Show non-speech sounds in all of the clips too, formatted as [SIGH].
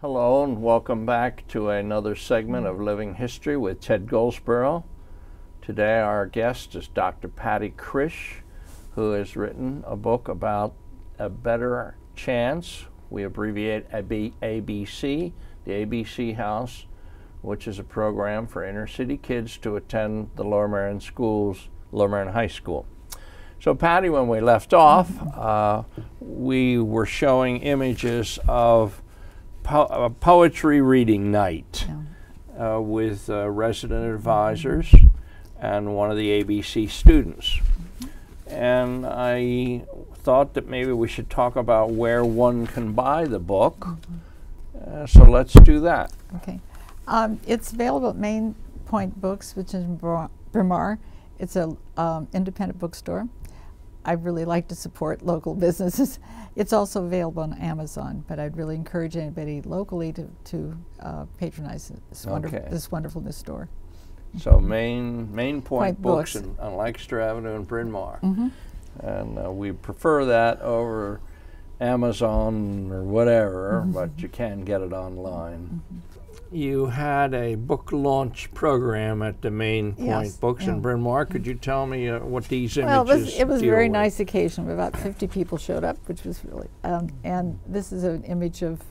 Hello and welcome back to another segment of Living History with Ted Goldsboro. Today our guest is Dr. Patty Krisch, who has written a book about a better chance. We abbreviate ABC, the ABC House, which is a program for inner city kids to attend the Lower Merion schools, Lower Merion High School. So, Patty, when we left off, uh, we were showing images of po- a poetry reading night Yeah. uh, with uh, resident advisors and one of the ABC students. And I thought that maybe we should talk about where one can buy the book. Uh, so let's do that. Okay. Um, it's available at Main Point Books, which is in Bryn Mawr. It's an um, independent bookstore. I really like to support local [LAUGHS] businesses. It's also available on Amazon, but I'd really encourage anybody locally to, to uh, patronize this, wonderful, Okay. this wonderful new store. So Main Main Point, Point Books, Books. in, on Lancaster Avenue in Bryn Mawr, hmm and uh, we prefer that over Amazon or whatever, Mm-hmm. but you can get it online. You had a book launch program at the Main Point Yes, Books in yeah. Bryn Mawr. Could you tell me uh, what these images? Well, it was, it was a very with? nice occasion. About 50 people showed up, which was really, um, and this is an image of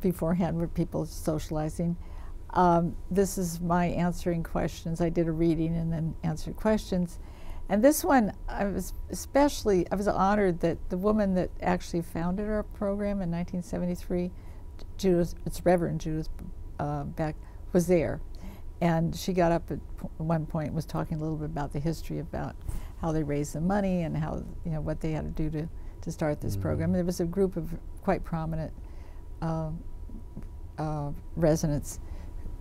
beforehand where people socializing. Um, this is my answering questions. I did a reading and then answered questions. And this one, I was especially, I was honored that the woman that actually founded our program in 1973, Judith, it's Reverend Judith uh, Beck, was there. And she got up at p- one point and was talking a little bit about the history about how they raised the money and how, you know, what they had to do to, to start this program. There was a group of quite prominent uh, uh, residents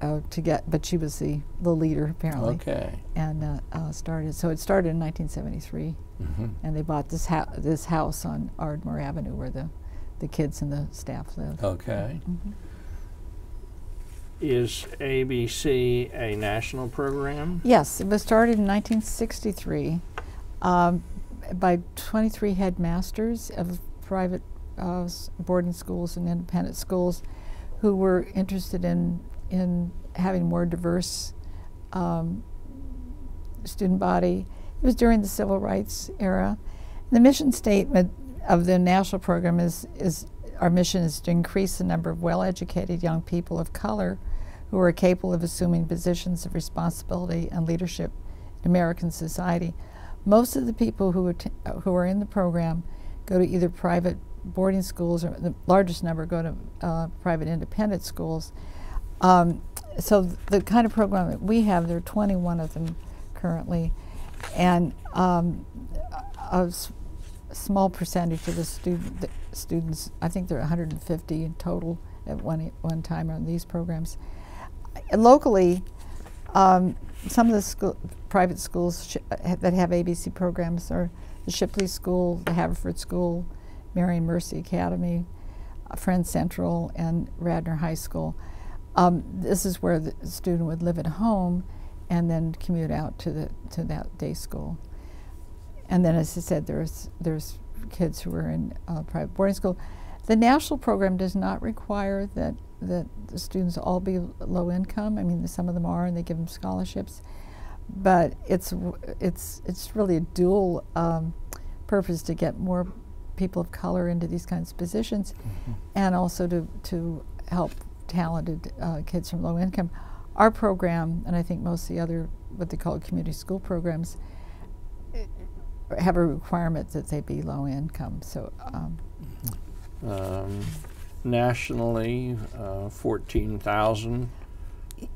uh, to get, but she was the, the leader apparently Okay. and uh, uh, started. So it started in 1973, Mhm. and they bought this this house on Ardmore Avenue where the the kids and the staff live. Okay. Mhm. Is ABC a national program? Yes, it was started in 1963 um, by 23 headmasters of private uh, boarding schools and independent schools who were interested in in having more diverse um, student body. It was during the civil rights era. The mission statement of the national program is, is our mission is to increase the number of well educated young people of color who are capable of assuming positions of responsibility and leadership in American society. Most of the people who, who are in the program go to either private boarding schools, or the largest number go to uh, private independent schools. Um, so th- the kind of program that we have, there are 21 of them currently, and um, small percentage of the student the students, I think there are 150 in total at one one time on these programs. Uh, Locally, um, some of the school, private schools that have ABC programs are the Shipley School, the Haverford School, Merion Mercy Academy, uh, Friends Central, and Radnor High School. Um, this is where the student would live at home and then commute out to the to that day school. And then, as I said, there's there's kids who are in uh, private boarding school. The national program does not require that that the students all be low income. I mean, some of them are, and they give them scholarships. But it's it's it's really a dual um, purpose to get more people of color into these kinds of positions, and also to to help talented uh, kids from low income. Our program, and I think most of the other what they call community school programs, have a requirement that they be low income. So um, Um, nationally, uh, 14,000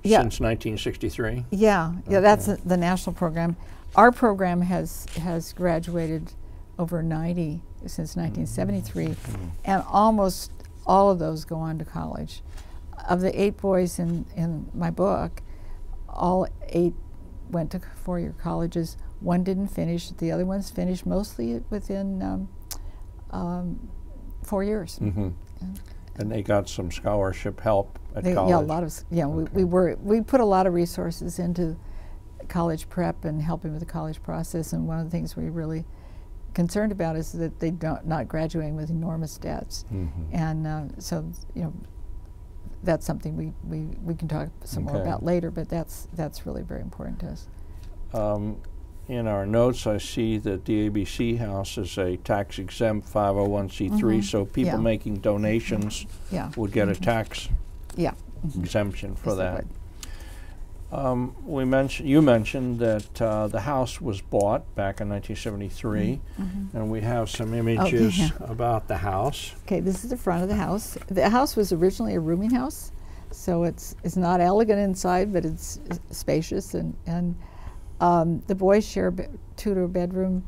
yeah, since 1963. yeah, yeah. That's Okay. the, the national program. Our program has has graduated over 90 since 1973, and almost all of those go on to college. Of the eight boys in in my book, all eight went to four-year colleges. One didn't finish. The other ones finished mostly within um, um, four years. hmm And they got some scholarship help at They- college. Yeah, a lot of yeah. We, we were we put a lot of resources into college prep and helping with the college process. And one of the things we really concerned about is that they don't not graduating with enormous debts. Mhm. And uh, so you know, that's something we, we, we can talk some more about later, but that's that's really very important to us. Um, in our notes, I see that the ABC House is a tax exempt 501c3, Mhm. so people Yeah. making donations Yeah. would get a Mhm. tax Yeah. mhm. exemption for that. Um, we mentioned you mentioned that uh, the house was bought back in 1973, Mhm. and we have some images yeah. about the house. Okay, this is the front of the house. The house was originally a rooming house, so it's it's not elegant inside, but it's spacious and and um, the boys share a be- two bedroom,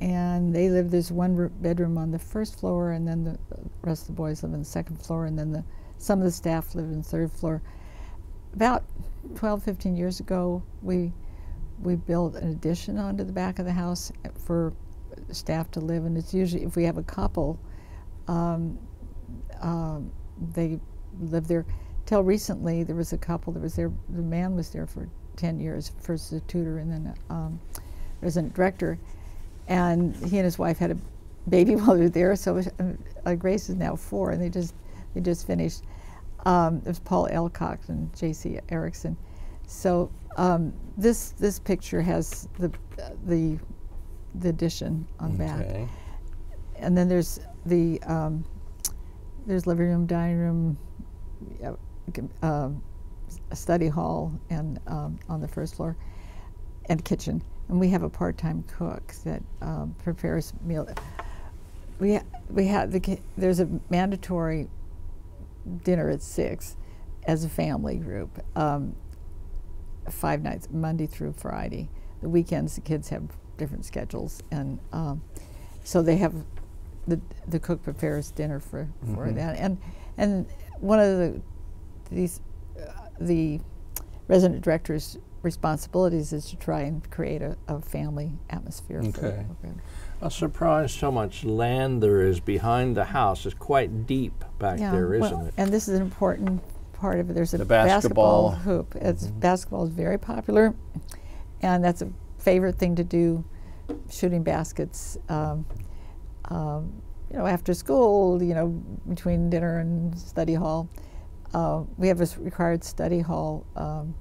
and they live. There's one roo- bedroom on the first floor, and then the rest of the boys live on the second floor, and then the some of the staff live in the third floor. About 12, 15 years ago, we we built an addition onto the back of the house for staff to live, and it's usually if we have a couple um, um, they lived there. Till recently, there was a couple that was there. The man was there for 10 years, first as a tutor and then um, resident director. And he and his wife had a baby [LAUGHS] while they were there. So uh, Grace is now four, and they just they just finished. Um, it was Paul Elcock and J.C. Erickson. So um, this this picture has the the the addition on back and then there's the um, there's living room, dining room, s- a study hall, and um, on the first floor, and kitchen. And we have a part-time cook that um, prepares meal. We ha- we have the ki- there's a mandatory dinner at six, as a family group, um, five nights, Monday through Friday. The weekends the kids have different schedules, and um, so they have the the cook prepares dinner for, for Mhm. that and and one of the these uh, the resident director's responsibilities is to try and create a, a family atmosphere Okay. Program. I'm surprised how much land there is behind the house. It's quite deep back there, well, isn't it? And this is an important part of it. There's a The basketball. hoop. It's Mhm. basketball is very popular, and that's a favorite thing to do, shooting baskets. Um, um, you know, after school, you know, between dinner and study hall, uh, we have a required study hall um,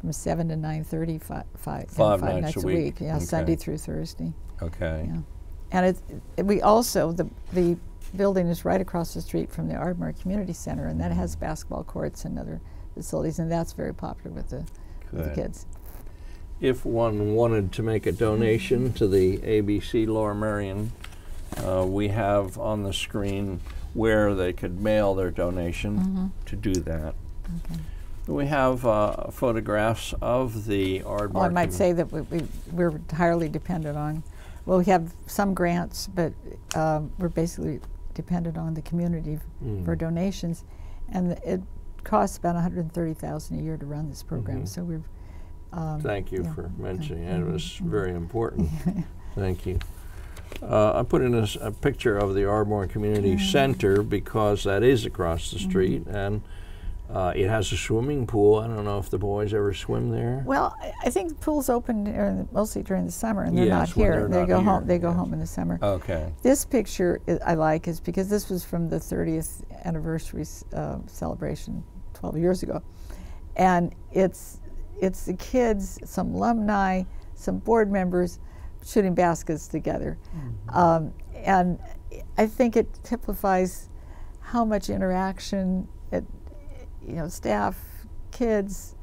from seven to nine thirty, five, five, Five five nights nights a week. Yeah, Okay. Sunday through Thursday. Okay. Yeah, and it, it- we also the the building is right across the street from the Ardmore Community Center, and that has basketball courts and other facilities, and that's very popular with the with the kids. If one wanted to make a donation to the ABC Lower Merion, uh, we have on the screen where they could mail their donation Mhm. to do that. Okay. We have uh, photographs of the Ardmore. Well, I might commu- say that we, we, we're entirely dependent on, well, we have some grants, but um, we're basically dependent on the community f- for Mm. donations. And it costs about 130000 a year to run this program, Mhm. so we've. Um, Thank you yeah, for yeah, mentioning it. It was mhm. very important. [LAUGHS] Thank you. Uh, I put in a picture of the Ardmore Community Mm. Center because that is across the Mhm. street, and uh, it has a swimming pool. I don't know if the boys ever swim there. Well, I- think the pool's open the, mostly during the summer, and they're Yes, not here. they're they not go here, home. They go yes. home in the summer. Okay. This picture i- I like is because this was from the 30th anniversary uh, celebration 12 years ago, and it's it's the kids, some alumni, some board members shooting baskets together, um, and I think it typifies how much interaction it, you know, staff, kids,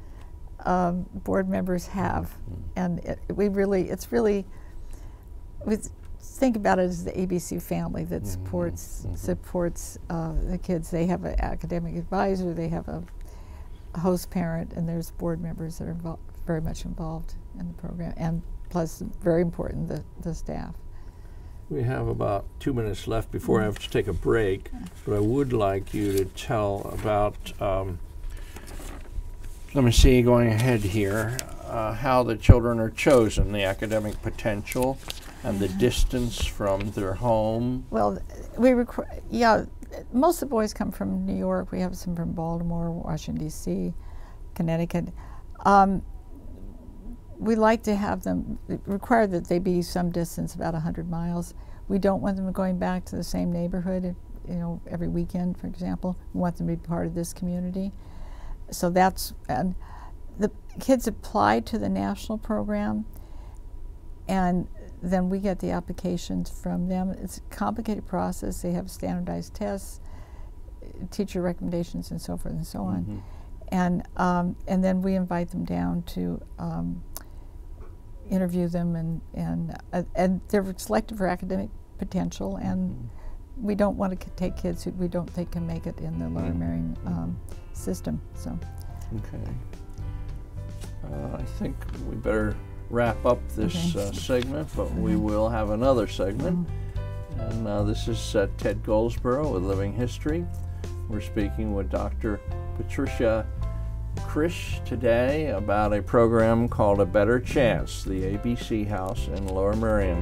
um, board members have, and it, we really, it's really, we think about it as the ABC family that Mhm, supports mhm. supports uh, the kids. They have an academic advisor, they have a, host parent, and there's board members that are very much involved in the program, and plus, very important, the, the staff. We have about two minutes left before I have to take a break, but I would like you to tell about. Um, let me see, going ahead here, uh, how the children are chosen, the academic potential, and the distance from their home. Well, we require, yeah, most of the boys come from New York. We have some from Baltimore, Washington, D.C., Connecticut. Um, we like to have them require that they be some distance, about 100 miles. We don't want them going back to the same neighborhood. You know, every weekend, for example. We want them to be part of this community. So that's, and the kids apply to the national program, and then we get the applications from them. It's a complicated process. They have standardized tests, teacher recommendations, and so forth and so on. Mhm. And um, and then we invite them down to um, interview them, and and uh, and they're selected for academic potential, and Mhm. we don't want to take kids who we don't think can make it in the Lower. Merion um, system. So Okay. Uh, I think we better wrap up this Okay. uh, segment, but we will have another segment. Mhm. And uh, this is uh, Ted Goldsboro with Living History. We're speaking with Dr. Patricia Krisch today about a program called A Better Chance, the ABC House in Lower Merion.